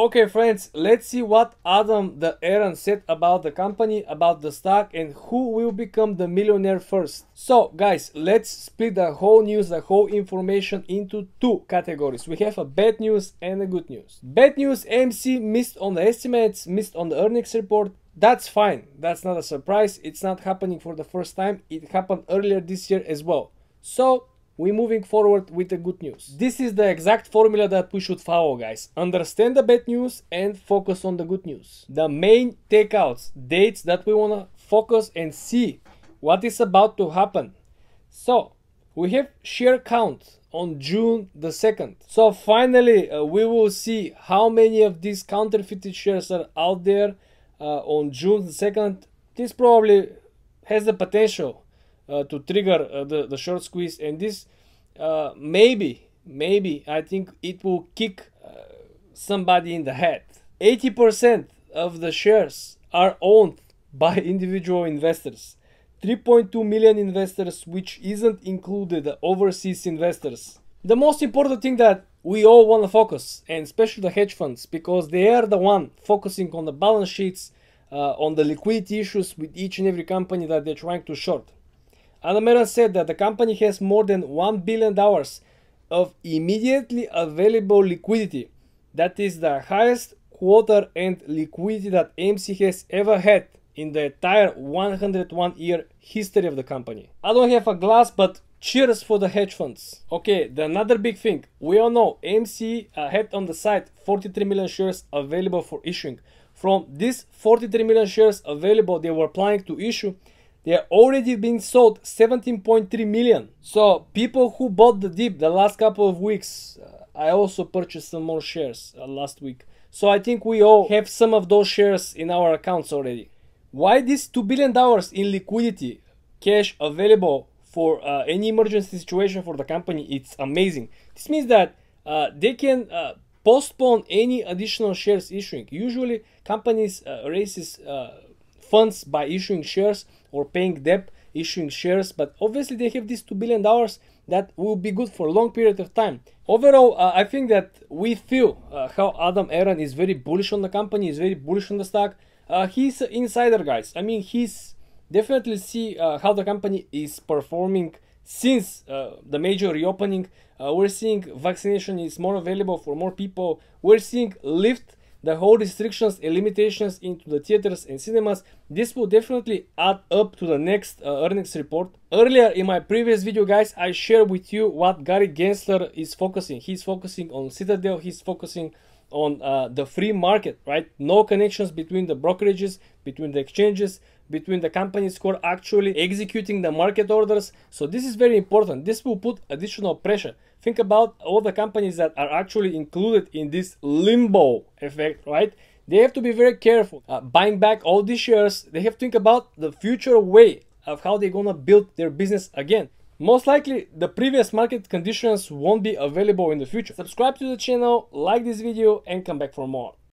Okay friends, let's see what Adam the Aron said about the company, about the stock and who will become the millionaire first. So guys, let's split the whole news, the whole information into two categories. We have a bad news and a good news. Bad news, AMC missed on the estimates, missed on the earnings report. That's fine, that's not a surprise, it's not happening for the first time, it happened earlier this year as well. So we're moving forward with the good news. This is the exact formula that we should follow, guys. Understand the bad news and focus on the good news. The main takeouts, dates that we want to focus and see what is about to happen. So, we have share count on June the 2nd. So finally, uh, we will see how many of these counterfeited shares are out there uh, on June the 2nd. This probably has the potential to trigger uh, the, the short squeeze. And this uh, maybe maybe I think it will kick uh, somebody in the head. 80% of the shares are owned by individual investors. 3.2 million investors which isn't included overseas investors. The most important thing that we all want to focus and especially the hedge funds because they are the one focusing on the balance sheets uh, on the liquidity issues with each and every company that they're trying to short Aron said that the company has more than $1 billion of immediately available liquidity. That is the highest quarter end liquidity that AMC has ever had in the entire 101 year history of the company. I don't have a glass, but cheers for the hedge funds. Okay, the another big thing. We all know AMC uh, had on the site 43 million shares available for issuing. From these 43 million shares available they were planning to issue, they are already being sold 17.3 million. So people who bought the dip the last couple of weeks, uh, I also purchased some more shares uh, last week. So I think we all have some of those shares in our accounts already. Why this $2 billion in liquidity, cash available for uh, any emergency situation for the company, it's amazing. This means that uh, they can uh, postpone any additional shares issuing. Usually companies uh, raises funds by issuing shares or paying debt issuing shares but obviously they have this 2 billion dollars that will be good for a long period of time. Overall uh, i think that we feel uh, how adam aron is very bullish on the company is very bullish on the stock. Uh, he's an insider guys. I mean he's definitely see uh, how the company is performing since uh, the major reopening. Uh, we're seeing vaccination is more available for more people. We're seeing lift the whole restrictions and limitations into the theaters and cinemas, this will definitely add up to the next uh, earnings report. Earlier in my previous video guys, I shared with you what Gary Gensler is focusing. He's focusing on Citadel, he's focusing on uh, the free market, right? No connections between the brokerages, between the exchanges, between the companies who are actually executing the market orders. So this is very important. This will put additional pressure. Think about all the companies that are actually included in this limbo effect, right? They have to be very careful. Uh, buying back all these shares, they have to think about the future way of how they're gonna build their business again. Most likely, the previous market conditions won't be available in the future. Subscribe to the channel, like this video, and come back for more.